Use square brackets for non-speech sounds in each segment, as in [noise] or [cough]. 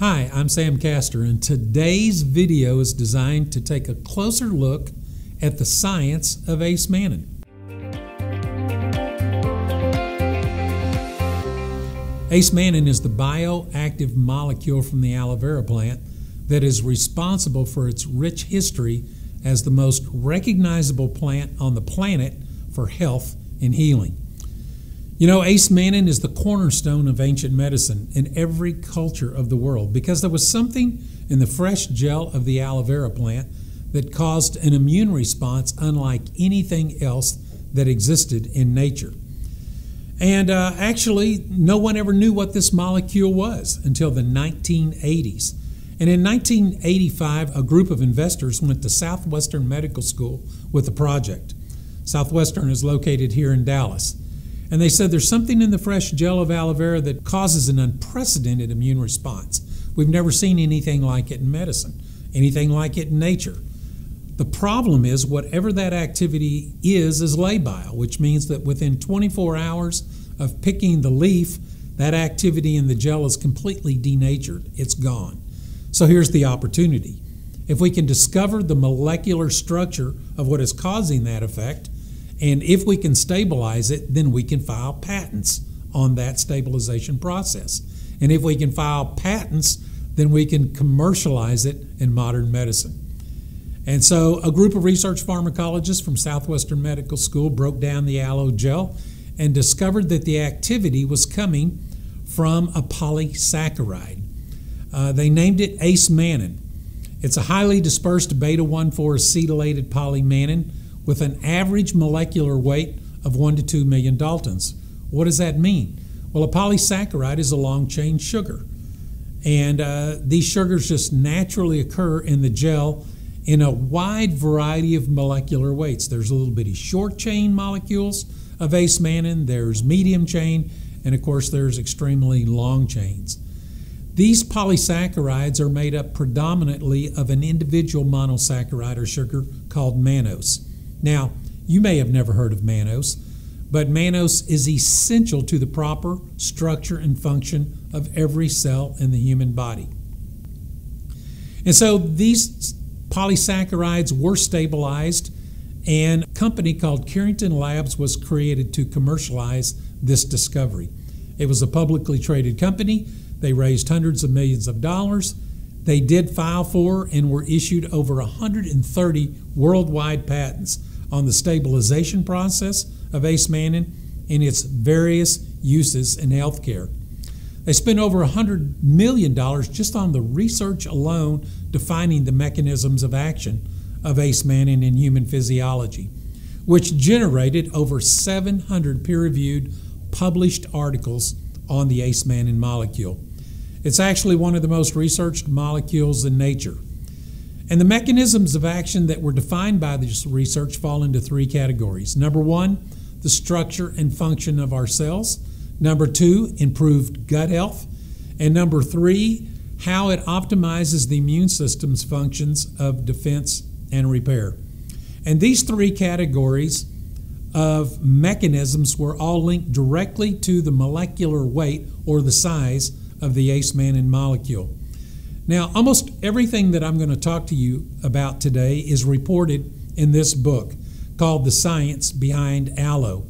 Hi, I'm Sam Castor, and today's video is designed to take a closer look at the science of acemannan. Ace mannin is the bioactive molecule from the aloe vera plant that is responsible for its rich history as the most recognizable plant on the planet for health and healing. You know, acemannan is the cornerstone of ancient medicine in every culture of the world because there was something in the fresh gel of the aloe vera plant that caused an immune response unlike anything else that existed in nature. And uh, actually, no one ever knew what this molecule was until the 1980s. And in 1985, a group of investors went to Southwestern Medical School with a project. Southwestern is located here in Dallas. And they said there's something in the fresh gel of aloe vera that causes an unprecedented immune response. We've never seen anything like it in medicine, anything like it in nature. The problem is, whatever that activity is, is labile, which means that within 24 hours of picking the leaf, that activity in the gel is completely denatured. It's gone. So here's the opportunity. If we can discover the molecular structure of what is causing that effect, and if we can stabilize it, then we can file patents on that stabilization process. And if we can file patents, then we can commercialize it in modern medicine. And so a group of research pharmacologists from Southwestern Medical School broke down the aloe gel and discovered that the activity was coming from a polysaccharide. Uh, they named it acemannan. It's a highly dispersed beta 1 4 acetylated polymannan with an average molecular weight of 1 to 2 million daltons. What does that mean? Well, a polysaccharide is a long chain sugar. And uh, these sugars just naturally occur in the gel in a wide variety of molecular weights. There's a little bitty short chain molecules of acemannan, there's medium chain, and of course, there's extremely long chains. These polysaccharides are made up predominantly of an individual monosaccharide or sugar called mannose. Now, you may have never heard of mannose, but mannose is essential to the proper structure and function of every cell in the human body. And so these polysaccharides were stabilized, and a company called Carrington Labs was created to commercialize this discovery. It was a publicly traded company. They raised hundreds of millions of dollars. They did file for and were issued over 130 worldwide patents on the stabilization process of acemannan and its various uses in healthcare. They spent over $100 million just on the research alone defining the mechanisms of action of acemannan in human physiology, which generated over 700 peer reviewed published articles on the acemannan molecule. It's actually one of the most researched molecules in nature. And the mechanisms of action that were defined by this research fall into three categories. Number one, the structure and function of our cells. Number two, improved gut health. And number three, how it optimizes the immune system's functions of defense and repair. And these three categories of mechanisms were all linked directly to the molecular weight or the size of the acemannan molecule. Now, almost everything that I'm going to talk to you about today is reported in this book called The Science Behind Aloe.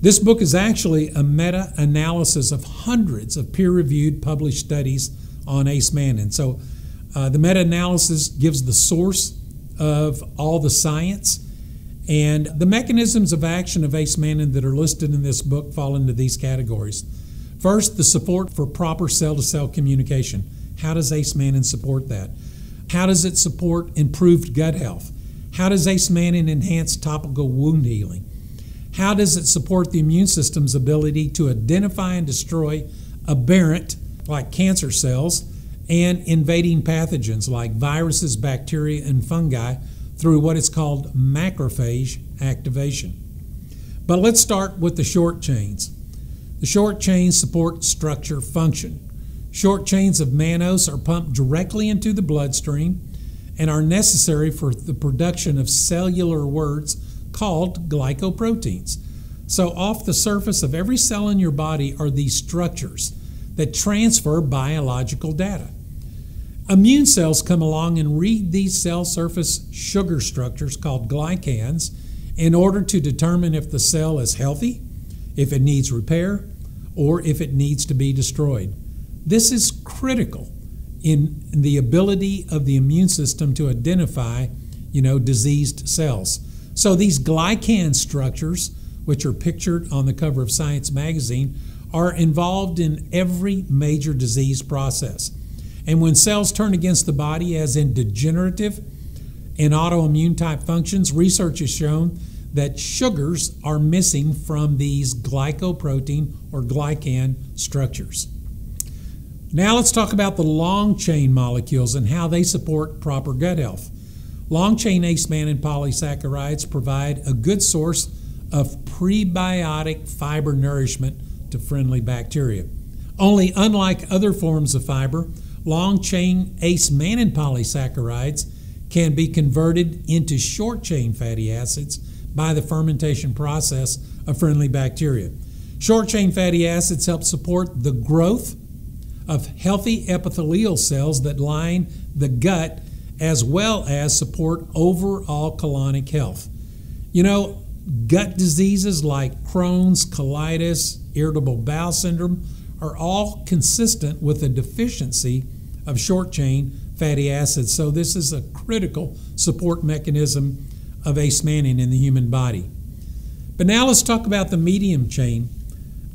This book is actually a meta analysis of hundreds of peer reviewed published studies on acemannan. So, uh, the meta analysis gives the source of all the science. And the mechanisms of action of acemannan that are listed in this book fall into these categories. First, the support for proper cell to cell communication. How does acemannan support that? How does it support improved gut health? How does acemannan enhance topical wound healing? How does it support the immune system's ability to identify and destroy aberrant, like cancer cells, and invading pathogens like viruses, bacteria, and fungi through what is called macrophage activation? But let's start with the short chains. The short chains support structure function. Short chains of mannose are pumped directly into the bloodstream and are necessary for the production of cellular words called glycoproteins. So, off the surface of every cell in your body are these structures that transfer biological data. Immune cells come along and read these cell surface sugar structures called glycans in order to determine if the cell is healthy, if it needs repair, or if it needs to be destroyed. This is critical in the ability of the immune system to identify, you know, diseased cells. So these glycan structures, which are pictured on the cover of Science magazine, are involved in every major disease process. And when cells turn against the body, as in degenerative and autoimmune type functions, research has shown that sugars are missing from these glycoprotein or glycan structures. Now let's talk about the long chain molecules and how they support proper gut health. Long chain acemannan polysaccharides provide a good source of prebiotic fiber nourishment to friendly bacteria. Only unlike other forms of fiber, long chain acemannan polysaccharides can be converted into short chain fatty acids by the fermentation process of friendly bacteria. Short chain fatty acids help support the growth of healthy epithelial cells that line the gut as well as support overall colonic health. You know, gut diseases like Crohn's, colitis, irritable bowel syndrome are all consistent with a deficiency of short chain fatty acids. So, this is a critical support mechanism of acemannan in the human body. But now let's talk about the medium chain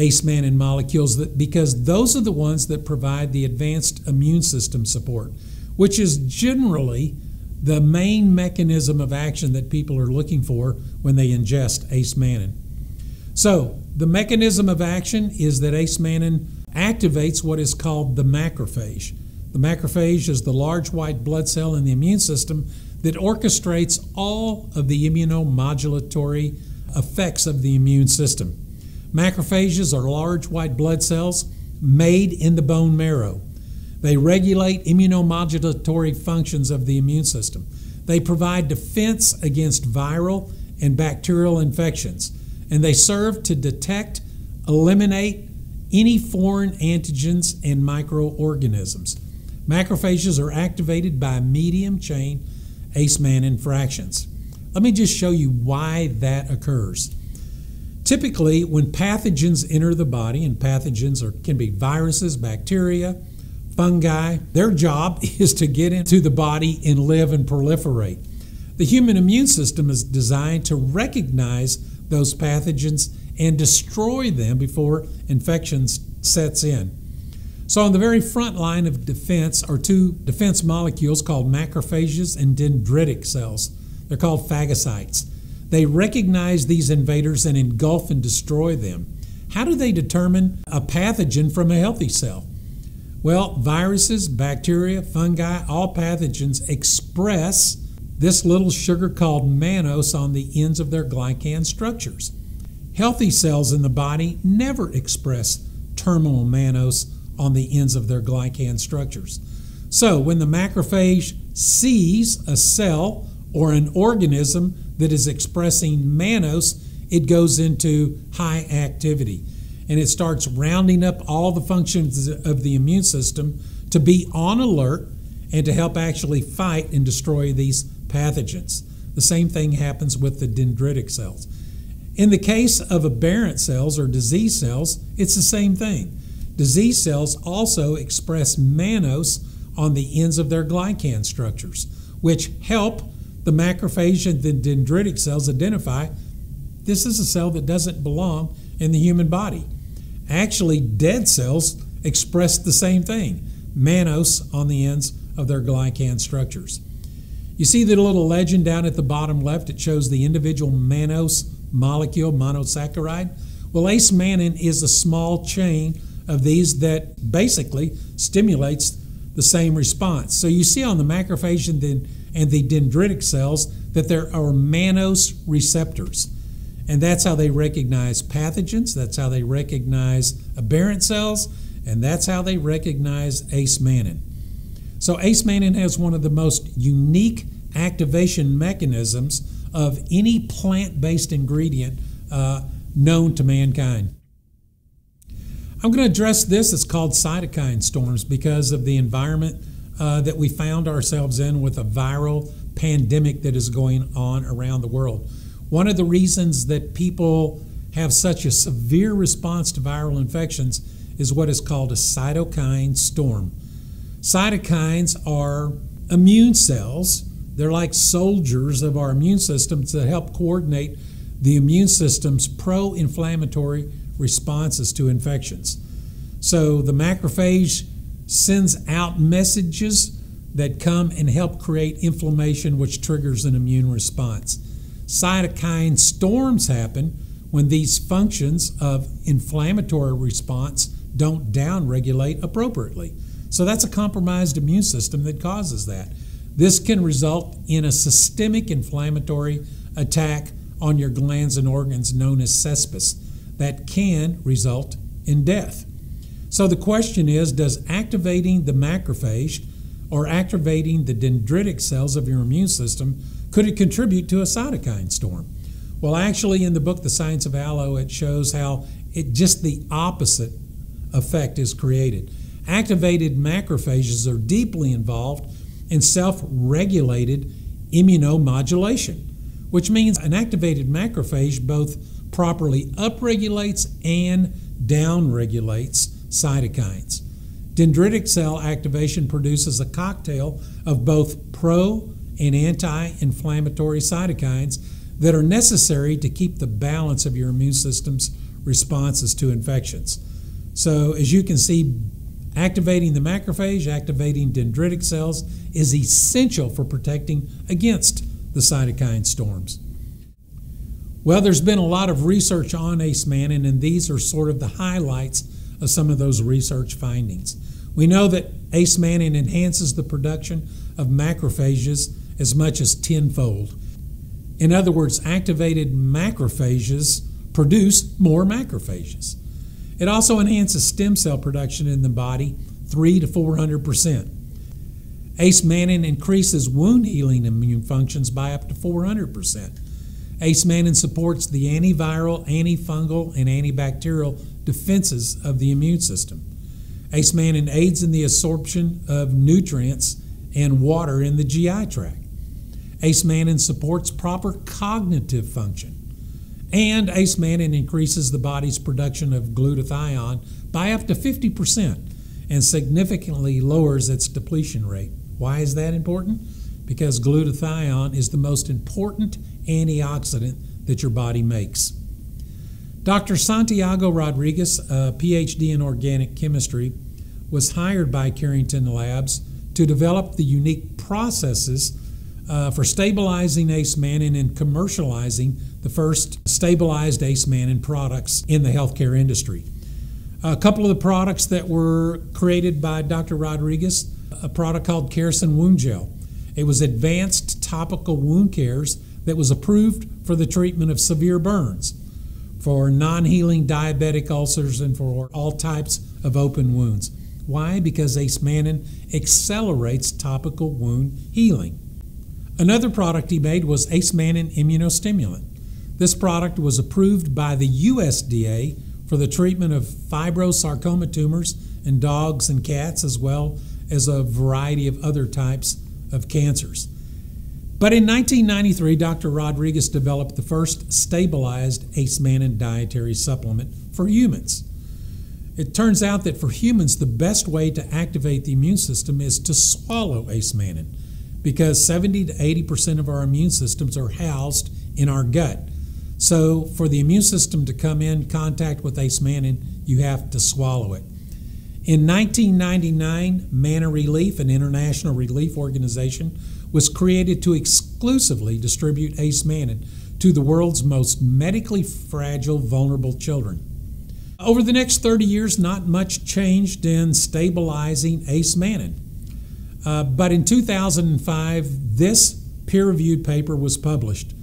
acemannan molecules that, because those are the ones that provide the advanced immune system support, which is generally the main mechanism of action that people are looking for when they ingest acemannan. So, the mechanism of action is that acemannan activates what is called the macrophage. The macrophage is the large white blood cell in the immune system that orchestrates all of the immunomodulatory effects of the immune system. Macrophages are large white blood cells made in the bone marrow. They regulate immunomodulatory functions of the immune system. They provide defense against viral and bacterial infections, and they serve to detect, eliminate any foreign antigens and microorganisms. Macrophages are activated by medium chain acemannan fractions. Let me just show you why that occurs. Typically, when pathogens enter the body, and pathogens are, can be viruses, bacteria, fungi, their job [laughs] is to get into the body and live and proliferate. The human immune system is designed to recognize those pathogens and destroy them before infection sets in. So, on the very front line of defense are two defense molecules called macrophages and dendritic cells. They're called phagocytes. They recognize these invaders and engulf and destroy them. How do they determine a pathogen from a healthy cell? Well, viruses, bacteria, fungi, all pathogens express this little sugar called mannose on the ends of their glycan structures. Healthy cells in the body never express terminal mannose on the ends of their glycan structures. So, when the macrophage sees a cell or an organism that is expressing mannose, it goes into high activity and it starts rounding up all the functions of the immune system to be on alert and to help actually fight and destroy these pathogens. The same thing happens with the dendritic cells. In the case of aberrant cells or disease cells, it's the same thing. Disease cells also express mannose on the ends of their glycan structures, which help the macrophage and the dendritic cells identify this is a cell that doesn't belong in the human body. Actually, dead cells express the same thing mannose on the ends of their glycan structures. You see the little legend down at the bottom left? It shows the individual mannose molecule, monosaccharide. Well, acemannan is a small chain of these that basically stimulates the same response. So you see on the macrophage and the, and the dendritic cells that there are mannose receptors. And that's how they recognize pathogens, that's how they recognize aberrant cells, and that's how they recognize acemannan. So acemannan has one of the most unique activation mechanisms of any plant based ingredient uh, known to mankind. I'm going to address this. It's called cytokine storms because of the environment uh, that we found ourselves in with a viral pandemic that is going on around the world. One of the reasons that people have such a severe response to viral infections is what is called a cytokine storm. Cytokines are immune cells. They're like soldiers of our immune systems that help coordinate the immune system's pro inflammatory responses to infections. So the macrophage sends out messages that come and help create inflammation, which triggers an immune response. Cytokine storms happen when these functions of inflammatory response don't downregulate appropriately. So that's a compromised immune system that causes that. This can result in a systemic inflammatory attack on your glands and organs known as sepsis that can result in death. So the question is Does activating the macrophage or activating the dendritic cells of your immune system could it contribute to a cytokine storm? Well, actually, in the book The Science of Aloe, it shows how it just the opposite effect is created. Activated macrophages are deeply involved in self regulated immunomodulation, which means an activated macrophage both properly upregulates and downregulates cytokines. Dendritic cell activation produces a cocktail of both pro and anti inflammatory cytokines that are necessary to keep the balance of your immune system's responses to infections. So, as you can see, activating the macrophage, activating dendritic cells is essential for protecting against the cytokine storms. Well, there's been a lot of research on acemannan, and these are sort of the highlights of some of those research findings. We know that acemannan enhances the production of macrophages as much as tenfold. In other words, activated macrophages produce more macrophages. It also enhances stem cell production in the body 3 to 400 percent. Acemannan increases wound healing immune functions by up to 400 percent. Acemannan supports the antiviral, antifungal, and antibacterial defenses of the immune system. Acemannan aids in the absorption of nutrients and water in the GI tract. Acemannan supports proper cognitive function. And acemannan increases the body's production of glutathione by up to 50% and significantly lowers its depletion rate. Why is that important? Because glutathione is the most important antioxidant that your body makes. Dr. Santiago Rodriguez, a PhD in organic chemistry, was hired by Carrington Labs to develop the unique processes uh, for stabilizing ACE acemannan and commercializing the first stabilized ACE acemannan products in the healthcare industry. A couple of the products that were created by Dr. Rodriguez, a product called Carrasyn Wound Gel. It was advanced topical wound cares that was approved for the treatment of severe burns, for non healing diabetic ulcers, and for all types of open wounds. Why? Because acemannan accelerates topical wound healing. Another product he made was acemannan immunostimulant. This product was approved by the USDA for the treatment of fibrosarcoma tumors in dogs and cats, as well as a variety of other types of cancers. But in 1993, Dr. Rodriguez developed the first stabilized acemannan dietary supplement for humans. It turns out that for humans, the best way to activate the immune system is to swallow acemannan because 70 to 80% of our immune systems are housed in our gut. So, for the immune system to come in contact with acemannan, you have to swallow it. In 1999, Manna Relief, an international relief organization, was created to exclusively distribute acemannan to the world's most medically fragile, vulnerable children. Over the next 30 years, not much changed in stabilizing acemannan. Uh, but in 2005, this peer reviewed paper was published.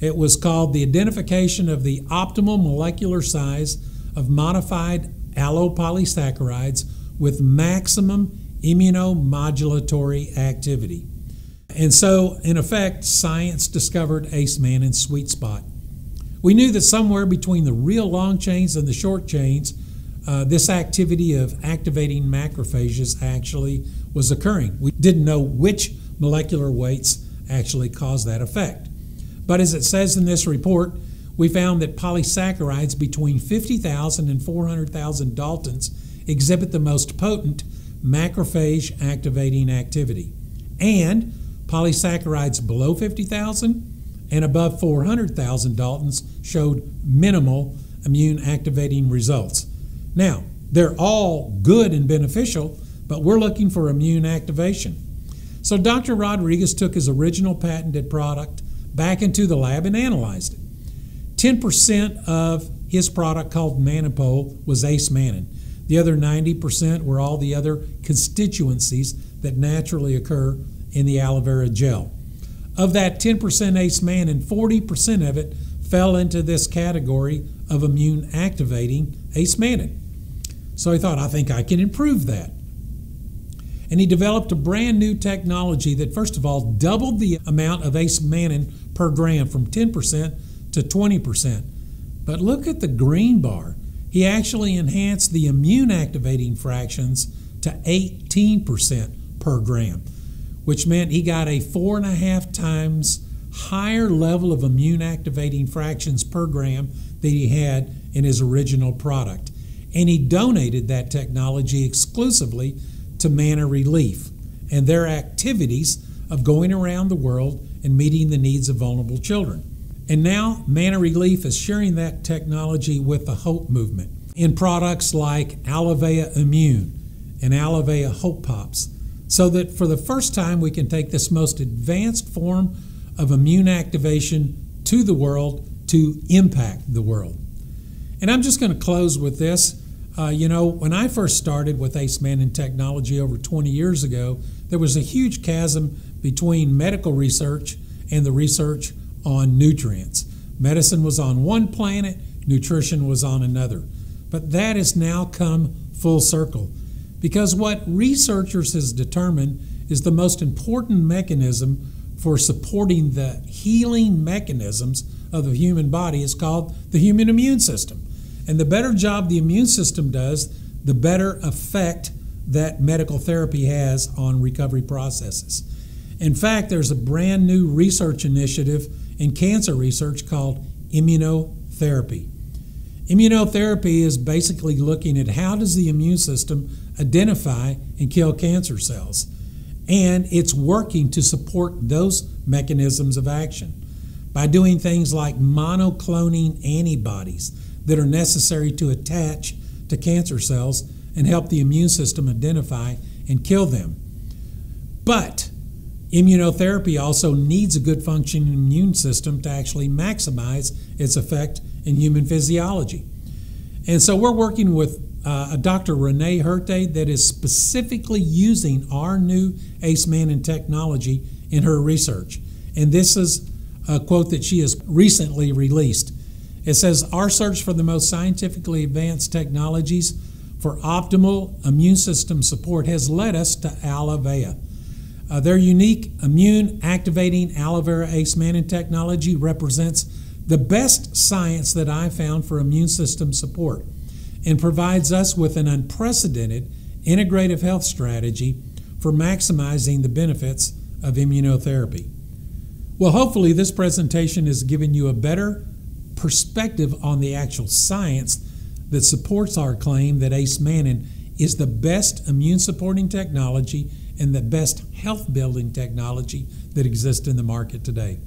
It was called The Identification of the Optimal Molecular Size of Modified Aloe Polysaccharides with Maximum Immunomodulatory Activity. And so, in effect, science discovered acemannan sweet spot. We knew that somewhere between the real long chains and the short chains uh, this activity of activating macrophages actually was occurring. We didn't know which molecular weights actually caused that effect. But as it says in this report, we found that polysaccharides between 50,000 and 400,000 Daltons exhibit the most potent macrophage activating activity. And polysaccharides below 50,000 and above 400,000 Daltons showed minimal immune activating results. Now, they're all good and beneficial, but we're looking for immune activation. So Dr. Rodriguez took his original patented product back into the lab and analyzed it. 10% of his product called Manapol was acemannan. The other 90% were all the other constituencies that naturally occur in the aloe vera gel. Of that 10% acemannan, 40% of it fell into this category of immune activating acemannan. So he thought, I think I can improve that. And he developed a brand new technology that, first of all, doubled the amount of acemannan per gram from 10% to 20%. But look at the green bar. He actually enhanced the immune activating fractions to 18% per gram, which meant he got a four and a half times higher level of immune activating fractions per gram that he had in his original product. And he donated that technology exclusively to Manna Relief and their activities of going around the world and meeting the needs of vulnerable children. And now Manna Relief is sharing that technology with the Hope Movement in products like Alovea Immune and Alovea Hope Pops, so that for the first time we can take this most advanced form of immune activation to the world to impact the world. And I'm just going to close with this. Uh, you know, when I first started with acemannan technology over 20 years ago, there was a huge chasm between medical research and the research on nutrients. Medicine was on one planet, nutrition was on another. But that has now come full circle because what researchers has determined is the most important mechanism for supporting the healing mechanisms of the human body is called the human immune system. And the better job the immune system does, the better effect that medical therapy has on recovery processes. In fact, there's a brand new research initiative in cancer research called immunotherapy. Immunotherapy is basically looking at how does the immune system identify and kill cancer cells. And it's working to support those mechanisms of action by doing things like monocloning antibodies that are necessary to attach to cancer cells and help the immune system identify and kill them. But immunotherapy also needs a good functioning immune system to actually maximize its effect in human physiology. And so we're working with uh, a Dr. Renee Herte that is specifically using our new acemannan technology in her research. And this is a quote that she has recently released. It says, Our search for the most scientifically advanced technologies for optimal immune system support has led us to Alovea. Uh, their unique immune activating aloe vera acemannan technology represents the best science that I've found for immune system support and provides us with an unprecedented integrative health strategy for maximizing the benefits of immunotherapy. Well, hopefully, this presentation has given you a better perspective on the actual science that supports our claim that acemannan is the best immune supporting technology and the best health building technology that exists in the market today.